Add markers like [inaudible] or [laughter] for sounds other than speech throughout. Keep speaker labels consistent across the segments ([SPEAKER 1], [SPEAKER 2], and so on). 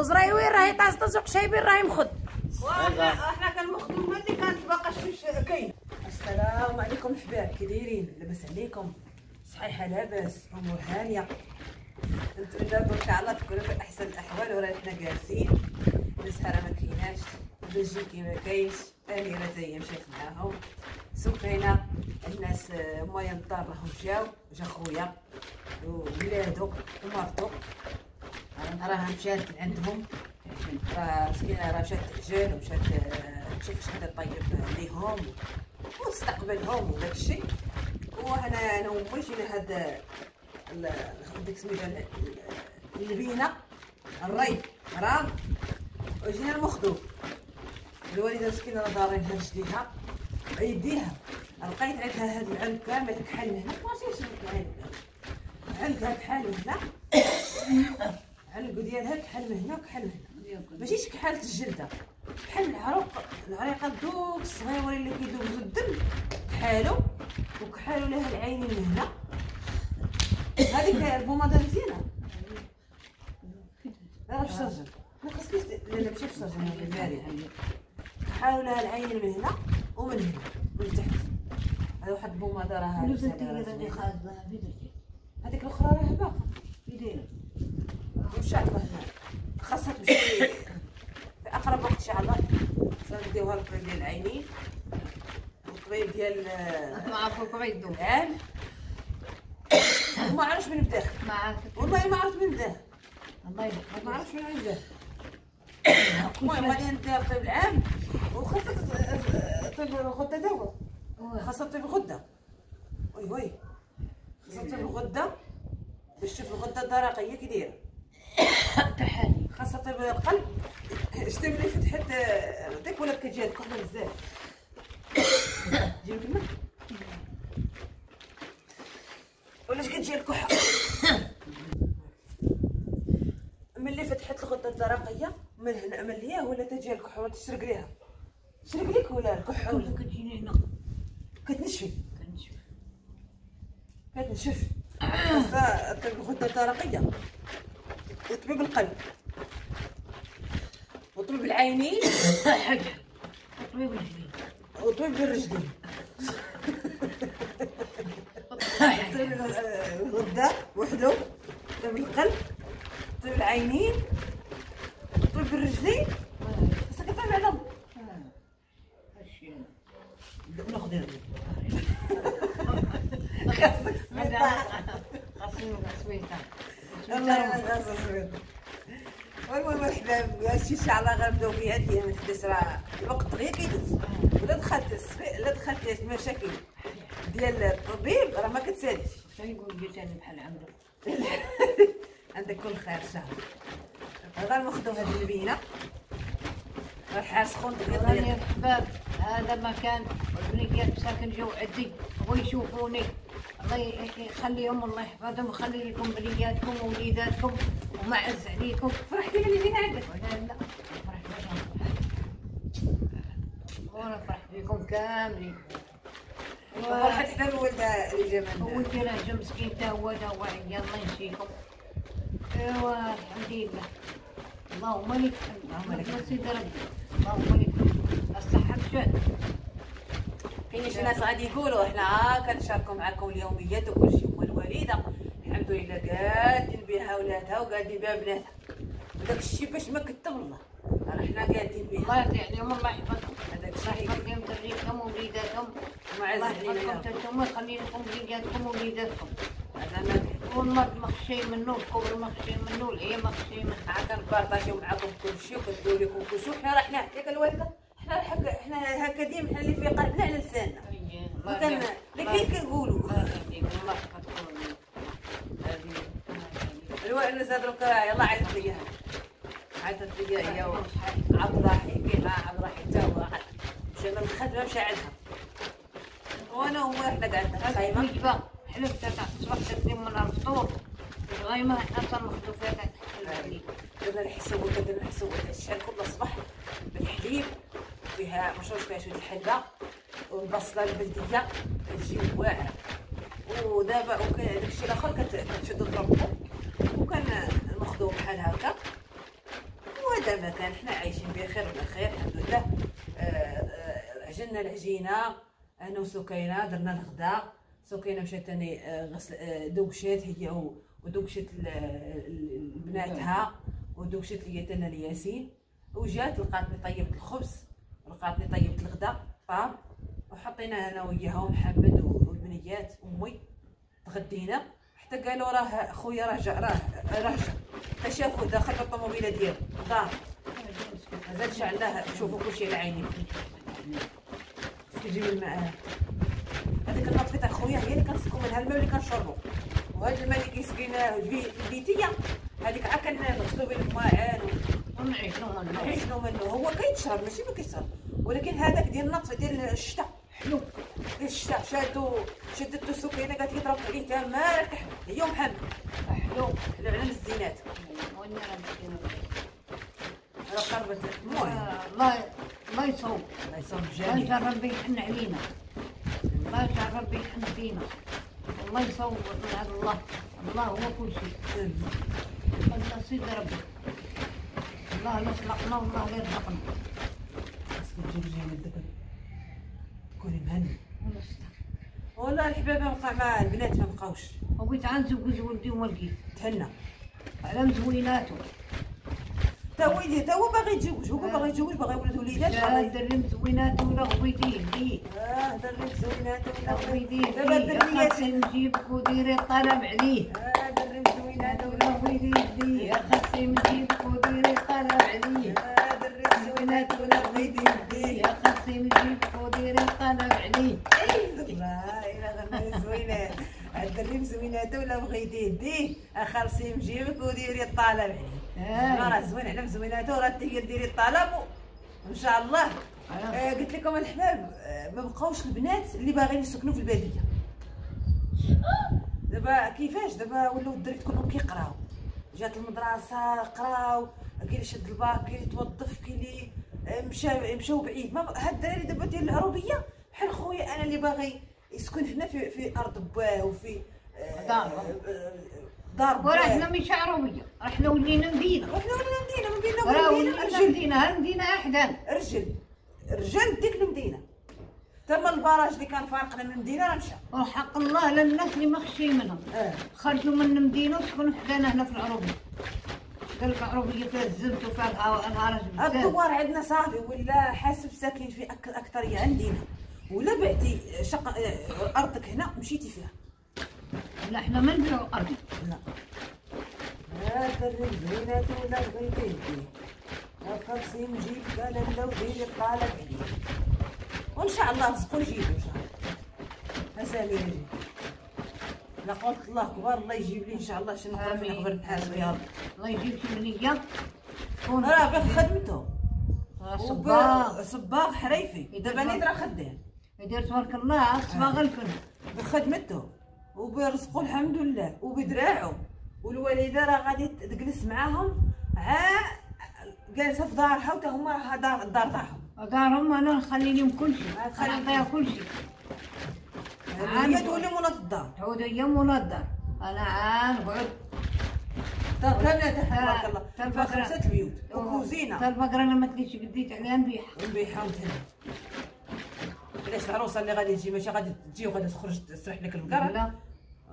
[SPEAKER 1] وزراي وين راهي؟ طاز طزق شايبين راهي مخد.
[SPEAKER 2] وإحنا إحنا كنخدموا اللي كانت باقا شوية كاين. السلام عليكم الحباب كي دايرين؟ لاباس عليكم. صحيحه لاباس امور هانية. دابا إن شاء الله تكونوا في احسن الأحوال وراه حنا جالسين الزهره ما كايناش البلجيكي ما كاينش. أنا راه زي مشيت معاهم. سكينة. الناس آه، هما الدار راهم جاو. جا خويا. وولادو. ومرتو. راها مشات عندهم راه مسكينة راه مشات تأجل ومشات آه، تشوف شحال طيب ليهم وتستقبلهم وداك الشيء. وأنا أنا وامي جينا هاد ديك سميتها ال- ال- اللبينه الري راه وجينا المخدوم الوالدة مسكينة راه دارينها رجليها يديها. لقيت عندها هاد العنق كامل كحل هنا. ماشي العنق عنقها كحل هنا. عنق ديالها كحل من هنا وكحل من هنا ماشيش كحالة الجلدة. كحل العروق العريقة دوك الصغيورين اللي كيدوزو الدم كحالو وكحالو لها العينين من هنا هذيك البوماده مزيانة. لا في الشرجم ما خصكيش لا لا ماشي في الشرجم كحالو لها العينين من هنا ومن هنا من تحت. هذا واحد البوماده راها هذيك الأخرى راها باقا الله هنا خاصها تمشي في اقرب وقت إن شاء الله. نديوها الطبيب ديال العينين والطبيب ديال
[SPEAKER 1] ما عرفوكم يدوم
[SPEAKER 2] العين وما عرفش من بداه
[SPEAKER 1] ما
[SPEAKER 2] والله ما عرفت من بداه
[SPEAKER 1] الله
[SPEAKER 2] ما عرفتش من بداه المهم غادي ندير الطبيب العام. وخاصك طبيب الغدة دوا خاصها طبيب الغدة. oui oui. خاصها طبيب الغدة. باش تشوف الغدة الدرقية كي دايرة. [coughs] القلب. شتي ملي فتحت ديك ولا كتجي هاد الكحلة بزاف. جيب الماء ولا كتجي الكحة. ملي فتحت الغدة الدرقية من هنا من ليا ولا تجي الكحة؟ ولا تشرق ليها. تشرق ليك ولا الكحة ولا؟
[SPEAKER 1] كتجيني هنا.
[SPEAKER 2] كتنشفي.
[SPEAKER 1] كنشوف
[SPEAKER 2] كتنشف. خاصة طيب الغدة الدرقية وطبيب القلب. وطبيب العينين
[SPEAKER 1] حاجة طبيب الجليد
[SPEAKER 2] وطبيب الرجلين. الغدة وحده طبيب القلب. طبيب العينين طبيب الرجلين. تطلع دم ناخذ هذا [laughs] خاصك الله المهم ان شاء الله غنبداو فيه هاد الأيام الحدث راه الوقت غير كيدوز ولا دخلت لا دخلت المشاكل ديال الطبيب راه ما كتساليش.
[SPEAKER 1] يقول جيت أنا بحال عمرو؟ [laughs]
[SPEAKER 2] عندك كل خير إن شاء الله. غناخدو هاد اللبينة. راه الحال سخون دغيا
[SPEAKER 1] الحباب هذا مكان البنيات ساكن جو عندي بغوا يشوفوني الله يخليهم الله يحفظهم ويخلي لكم بنياتكم ووليداتكم ومعز عليكم.
[SPEAKER 2] فرحتي باللي جينا عندك
[SPEAKER 1] ولا لا فرحت وأنا فرحت بكم كاملين.
[SPEAKER 2] فرحت حنا الولده اللي جا من
[SPEAKER 1] ولدي راه جا مسكين تا هو تا هو عندي. الله ينسيكم أيوا الحمد لله. اللهم لك اللهم لك سيدي ربي اللهم لك الصحة بشأن
[SPEAKER 2] كاين شي ناس غادي يقولوا حنا كنشاركوا معكم اليوميات وكل شيء والوالده الحمد لله قادين بها ولادها وقادين بها بناتها. وداك الشيء باش ما كتب الله. راه حنا قادين بها.
[SPEAKER 1] الله يرضي عليهم الله يحفظهم.
[SPEAKER 2] هذاك
[SPEAKER 1] الله
[SPEAKER 2] الشيء
[SPEAKER 1] يحفظ لهم ذريتهم ووليداتهم. الله يحفظكم. أنتم ويخلي لكم بنياتكم ووليداتكم
[SPEAKER 2] هذا ما كاين
[SPEAKER 1] والمرض ما خشي منه الكبر ما خشي منه العيا ما خشي منه.
[SPEAKER 2] عاد كنبارطاجيو معاكم كل شيء وكنديروا لكم كل شيء وحنا راه حنا ياك الوالدة. حنا الحق حنا هكا ديما حنا اللي في قلبنا على لساننا وكان كاين كنقولوا زاد دروك يلاه عيطت ليا عيطت ليا هي وعبد الرحيم كاين مع عبد الرحيم تا هو عاد مشى من الخدمه مشى عندها. وأنا وما حنا قعدنا خايمه
[SPEAKER 1] وجبة حلفت تاع تصبح تقديم من الفطور الغايمة حنا تنخدو فيها تاع الحليب
[SPEAKER 2] درنا الحسوه كدرنا الحسوه تاع الشحال كل صباح بالحليب. فيها مشروش فيها شوية الحلبه والبصلة البلدية كتجي واعره ودابا وكان داكشي الآخر كت- كتشدو تربطو وكان ناخدو بحال هكا. ما كان حنا عايشين بخير وعلى خير الحمد لله. آه، آه، عجلنا العجينة أنا وسكينة درنا الغداء. سكينة مشات تاني آه، غسل دوكشات هي و- ودوكشت ال- ال- بناتها. ودوكشت لي أنا الياسين. وجات لقاتني طيبت الخبز. لقاتني طيبت الغداء طاب وحطينا أنا وياها ومحمد والبنيات أمي تغدينا حتى قالوا راه خويا راه جا راه راه جا. شافوا داخل بالطوموبيله ديالو. دار مازال شعلناه شوفوا كلشي على عيني تجيب الماء. هذيك تاع خويا هي اللي كنسقو منها الماء اللي كنشربو. وهذا الماء اللي كيسقيناه البي- البيتيه هذيك عا كنغسلو
[SPEAKER 1] ونعيشوا
[SPEAKER 2] ونعيشنو منه. هو كيتشرب ماشي ما كيتشرب. ولكن هذاك ديال النطفه ديال الشتاء
[SPEAKER 1] حلو.
[SPEAKER 2] ديال الشتاء شادو شدته السكينه قالت لي ضربت عليه تا ما ركح هي ومحمد.
[SPEAKER 1] حلو.
[SPEAKER 2] حلو على الزينات
[SPEAKER 1] راه
[SPEAKER 2] قربت المهم
[SPEAKER 1] الله الله يصوب
[SPEAKER 2] الله
[SPEAKER 1] الله
[SPEAKER 2] الجميع
[SPEAKER 1] يجعل ربي يحن علينا. الله يجعل ربي يحن فينا. الله يصوب من عند الله. الله هو كل شيء. الله سيد ربي. الله اللي خلقنا والله اللي رزقنا
[SPEAKER 2] خاصك تجيب جيب يدك كوني مهني. والله الحباب ما بقى مع البنات ما بقاوش
[SPEAKER 1] وبغيت عنزوج ولدي وما لقيت
[SPEAKER 2] تهنى
[SPEAKER 1] على مزويناته
[SPEAKER 2] تا هو يدير تا هو باغي يتزوج هو باغي يتزوج باغي يولد وليدات باغي
[SPEAKER 1] دري مزويناته ولا غويتيه ليه
[SPEAKER 2] آه دري زوينات ولا
[SPEAKER 1] غويتيه
[SPEAKER 2] دابا
[SPEAKER 1] خاصني نجيبك وديري الطلب عليه
[SPEAKER 2] آه دري زوينات
[SPEAKER 1] ولا غويتيه ليه خاصني نجيبك وديري الطلب عليه
[SPEAKER 2] آه زوينات ولا بغيتي
[SPEAKER 1] يا عليه
[SPEAKER 2] لا الا ولا بغيتي وديري عليه
[SPEAKER 1] آه.
[SPEAKER 2] راه زوين على زويناتو راه ديري الطلب ان شاء الله آه قلت لكم الحباب آه ما بقاوش البنات اللي باغيين يسكنوا في الباديه دابا كيفاش دابا ولاو الدراري كلهم كيقراو جات المدرسة قراو كاين شد الباك كاين توظف كاين آه، مشى مشاو بعيد. ما هاد الدراري دابا ديال العروبية بحال خويا أنا اللي باغي يسكن هنا في في أرض باه وفي آه،
[SPEAKER 1] دارهم.
[SPEAKER 2] آه، دار باه.
[SPEAKER 1] حنا ماشي عروبية. راه حنا ولينا مدينة.
[SPEAKER 2] وحنا ولينا مدينة ما بينا
[SPEAKER 1] ولينا
[SPEAKER 2] رجل.
[SPEAKER 1] مدينة. ها مدينة احدان
[SPEAKER 2] رجل. رجال ديك المدينة. تما البراج اللي كان فارقنا من المدينة راه مشى.
[SPEAKER 1] وحق الله للناس اللي ما خشي منهم.
[SPEAKER 2] آه.
[SPEAKER 1] خرجوا من المدينة وسكنوا حدانا هنا في العروبية. العروبيه فيها الزبد وفيها بزاف.
[SPEAKER 2] الدوار عندنا صافي ولا حاسب ساكن في أك... اكثريه عندنا ولا بعتي شق آه، أرضك هنا مشيتي فيها.
[SPEAKER 1] لا حنا ما نبيعوا ارض
[SPEAKER 2] لا. هذا الزينات ولا بغيتي يديه خلصي نجيب قال لا وديري الطالب عليه وإن شاء الله رزقو نجيبو إن شاء الله. اسامي نجيب لا قلت الله كبار الله يجيب لي إن شاء الله شنو فين نقدر نحاسب يا رب.
[SPEAKER 1] الله يجيب تكون
[SPEAKER 2] راه باغي خدمته.
[SPEAKER 1] صباغ
[SPEAKER 2] وب- صباغ. حريفي. دابا نيت راه خدام
[SPEAKER 1] يدير تبارك الله. صباغ الفن.
[SPEAKER 2] بخدمته. وبرزقه الحمد لله. وبدراعه. والوالدة راه غادي تجلس معاهم. عا جالسة في دارها وتا هما راه دار الدار تاعهم
[SPEAKER 1] دارهم. أنا نخلي لهم كل شيء
[SPEAKER 2] نخلي
[SPEAKER 1] نعطيها كل شيء
[SPEAKER 2] هي تولي مناط الدار
[SPEAKER 1] تعود هي منظر أنا عا نقعد
[SPEAKER 2] دار كامله تبارك
[SPEAKER 1] آه،
[SPEAKER 2] الله. فيها خمسه البيوت وكوزينه
[SPEAKER 1] البقره لما تليش قديت عليها نبيعها
[SPEAKER 2] ونبيعها وتهنى علاش العروسه اللي غادي تجي؟ ماشي غادي تجي وغادي تخرج تسرح لك البقره
[SPEAKER 1] لا.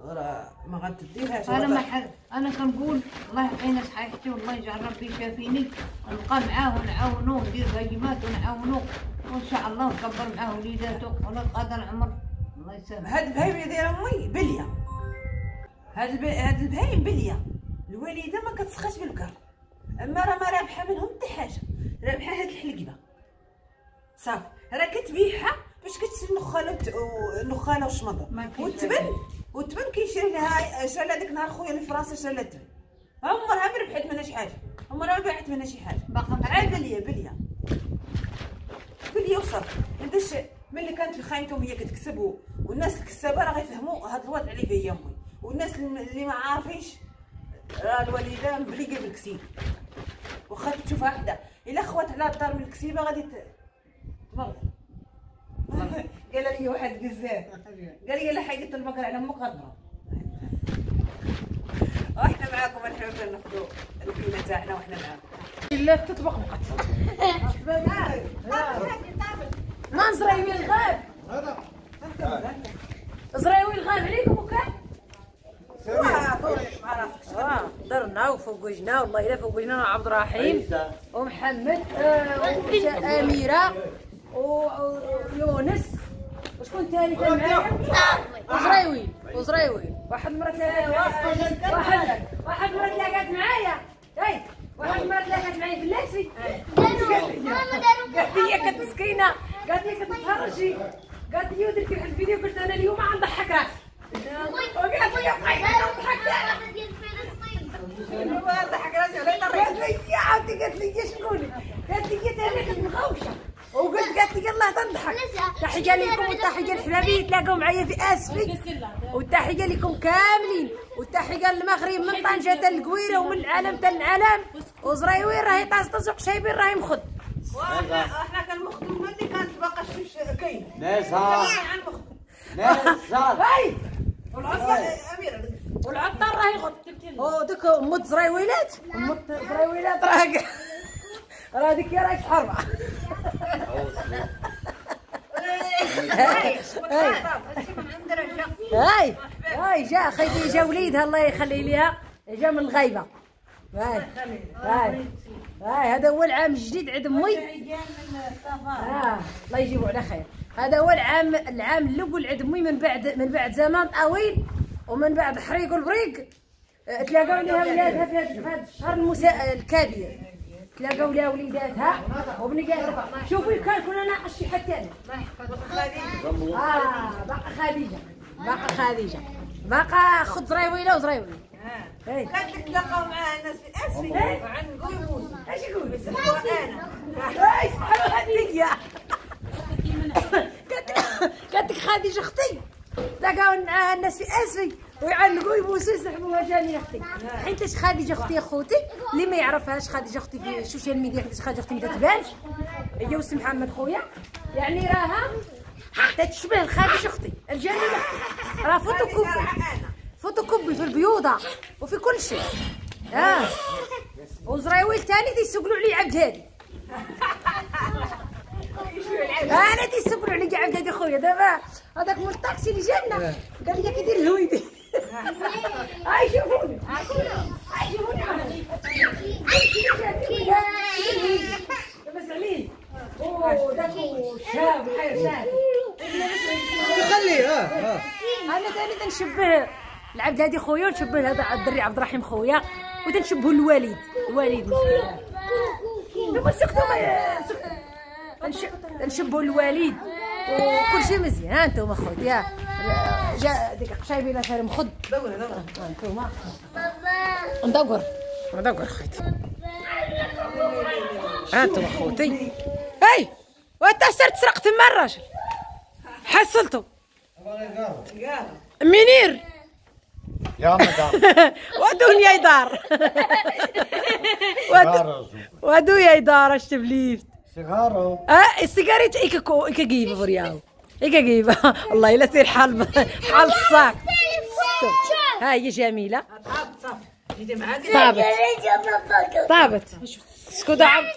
[SPEAKER 2] راه ما غادي تديهاش
[SPEAKER 1] أنا ما حد أنا كنقول الله يعطينا صحيحتي والله يجعل ربي يشافيني. نبقى معاه ونعاونوه ندير هجمات ونعاونوه. وإن شاء الله نكبر معاه وليداته ولا قاد العمر. الله يسامح
[SPEAKER 2] هاد البهايم اللي دايره امي بلية. هاد الب... هاد البهايم بلية. الوالدة ما كتسخاش بالبقر أما راه ما رابحة منهم حتى حاجة. رابحة هاد الحلقبة. صافي. راه كتبيعها باش كتشري النخالة النخالة
[SPEAKER 1] ما كاينش
[SPEAKER 2] والتبن. والتبن كيشري لها شرى لها ديك نهار خويا اللي في فرنسا شرى لها التبن عمرها ما ربحت منها شي حاجة. عمرها ما باعت منها شي
[SPEAKER 1] حاجة.
[SPEAKER 2] عاد بليه بليه بليه وصافي. عنداش ملي كانت في خاينتهم هي كتكسب والناس الكسابه راه غيفهموا هاد الوضع اللي فيه امي والناس اللي ما عارفينش راه الوالدة مبليقة بالكسيب واخا تشوفها حدا إلا خوات على الدار من الكسيبه غادي ت... تمرض [laughs] قال لي واحد بزاف قال لي لا حيدت البقر على أمك غتمرض وإحنا معاكم الحين ناخذوا الكيلة تاعنا وإحنا معاكم.
[SPEAKER 3] لا تطبق بقت ما نزراوي الغاب زراوي الغاب عليكم وكان؟ آه درنا وفوق وجهنا والله الا فوق وجهنا عبد الرحيم ومحمد آه، واميره و- ويونس وشكون ثاني كان معايا؟ وزراوي وزراوي واحد مرة تلاقات واحد واحد مرة تلاقات معايا هاي واحد مرة تلاقات معايا في اللاسي قالت لي كنت مسكينة قالت لي كنت تهرجي قالت لي درتي واحد الفيديو قلت أنا اليوم غنضحك راسي وقالت لي
[SPEAKER 2] ولا
[SPEAKER 3] قالت لي يا عاودي قالت لي اش نقول قالت لي قلت أنا كنت مغوشه وقلت قالت لي يلا تنضحك تحيه لكم وتحيه لحبابي تلاقوا معايا في اسفي والتحيه لكم كاملين والتحيه للمغرب من طنجه حتى ومن العالم حتى العالم وزرايوين راهي طاسطس وقشايبين راهي مخد
[SPEAKER 2] وإحنا إحنا كان مخدومه اللي كانت باقا شوش عن مخدوم
[SPEAKER 4] نزهة
[SPEAKER 3] هاي
[SPEAKER 2] أميرة.
[SPEAKER 3] والعطار راهي غد أو دوك مد زرايويلات مد زرايويلات راه راه ديك راهي في حربه هاي هاي جا خيتي جا وليدها الله يخلي ليها جا من الغيبه هاي هاي هاي هذا هو العام الجديد عيد امي آه الله يجيبه على خير هذا هو العام العام الأول عيد امي من بعد من بعد زمان طويل ومن بعد حريق والبريق آه، تلاقوا لها ولادها في هذا الشهر المسا... الكبير. تلاقوا لها وليداتها وبنياتها شوفي كان كنا ناقش في حتى أنا آه باقا خديجة. باقا خديجة. باقا خذ زرايويله وزرايويله هاي
[SPEAKER 2] كانت تلاقاو معاه الناس في اسفي وعن قوي موسى
[SPEAKER 3] إيش يقول؟
[SPEAKER 2] أنا.
[SPEAKER 3] إيش خديجه قالت لك خديجة أختي. معاها الناس في اسفي ويعلقوا يبوسوا يسحبوها جاني أختي حيت اش خديجة أختي اخوتي اللي ما يعرفهاش خديجة أختي في السوشيال ميديا حيت خديجة أختي ما تتبانش. هي وسط محمد خويا. يعني راها تتشبه لخديجة أختي. الجميله راه فوتوكوبي فوتوكوبي في البيوضة وفي كل شيء. آه. وزراويل ثاني تيسقلوا عليه عبد هادي أنا تيسقلوا علي عبد هادي خويا دابا هذاك مول الطاكسي اللي جابنا قال لي كيدير الهويدي [laughs] هاي شوفوني. هاي شوفوني. بس عليه أوه داك شاب حي شاب.
[SPEAKER 4] خليه ها ها
[SPEAKER 3] أنا ثاني تنشبه العبد هادي خويا ونشبه هذا الدري عبد الرحيم خويا وتنشبه الوالد. الوالد. دابا سكتوا تنشبه الوالد وكل شيء مزيان ها أنتم خويا. يا جا ديك قشايبينا ثاني مخد.
[SPEAKER 2] دور دور.
[SPEAKER 3] ها أنتم ندور. ندور خويتي ها أنتم خوتي. هاي! وانت صرت سرقت تما الراجل. حصلته. منير.
[SPEAKER 4] يا مدام [laughs]
[SPEAKER 3] ودون [laughs] يا دار ودو ودو يا دار اش تبليفت
[SPEAKER 4] سيجارو
[SPEAKER 3] آه السيجاريت إيكا كو إيكا جيبة فرياو إيكا جيبة. [laughs] والله إلا سير حال حال الصاك ها هي
[SPEAKER 2] جميلة.
[SPEAKER 3] طابت. طابت. اسكت عبد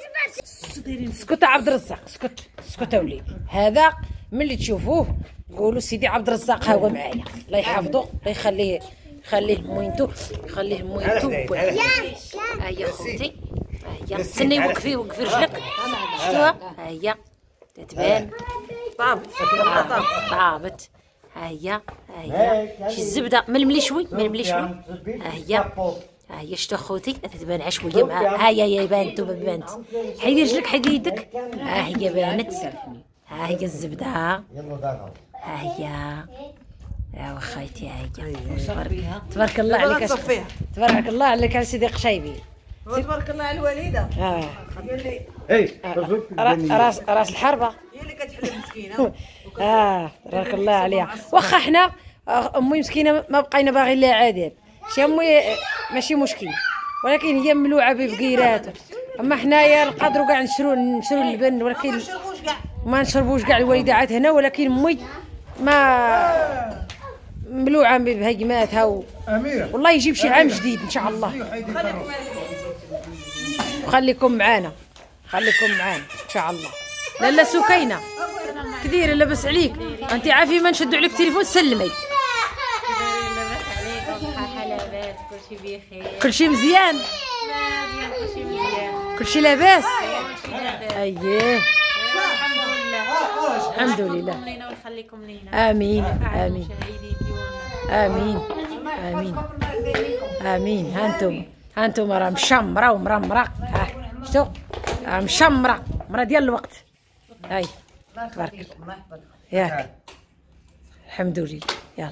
[SPEAKER 3] اسكت عبد الرزاق. اسكت اسكت يا وليدي هذا ملي تشوفوه قولوا سيدي عبد الرزاق ها هو معايا. الله يحفظه الله يخليه يخليه موينتو يخليه موينتو. ها هي خوتي. ها هي استني وقفي وقفي رجلك. شفتوها ها هي تتبان طابت طابت ها هي ها هي شي الزبدة؟ ململي شوي ململي شوي. ها هي ها هي شتو خوتي تتبان عشويه مع ها هي هي بانت دوبا بانت حيدي رجلك حيدي يدك. ها هي بانت ها هي الزبدة. ها هي يا وخيتي ها هي تبارك, الله عليك. تبارك الله عليك على سيدي قشايبي
[SPEAKER 2] تبارك الله على الوالدة.
[SPEAKER 3] آه.
[SPEAKER 2] هي اللي
[SPEAKER 4] إي
[SPEAKER 3] را- راس راس الحربة.
[SPEAKER 2] هي اللي كتحل مسكينه [laughs]
[SPEAKER 3] آه تبارك الله عليها. واخا حنا آه، أمي مسكينة ما بقينا باغيين لها عذاب شي أمي آه، ماشي مشكل. ولكن هي ملوعه ببقيرات أما حنايا نقدروا كاع نشرو نشرو اللبن ولكن ما نشربوش كاع الوالدات هنا ولكن أمي ما ملوعه بهيماتها و... والله يجيب شي عام جديد إن شاء الله. خليكم معانا. خليكم معانا إن شاء الله. لالا سكينة. كثير لاباس عليك. أنت عافي ما نشدوا عليك التليفون سلمي.
[SPEAKER 5] كلشي بخير
[SPEAKER 3] كل شيء مزيان.
[SPEAKER 5] كلشي مزيان كلشي لاباس.
[SPEAKER 3] أييه.
[SPEAKER 5] الحمد لله. ويخليكم لينا آمين. آمين.
[SPEAKER 3] آمين. آمين. آمين. هانتم. هانتم راه مشمرة ومرمرة. ها شتو راه مشمرة. مرة ديال الوقت. هاي تبارك
[SPEAKER 1] الله
[SPEAKER 3] ياك. الحمد لله. يلا.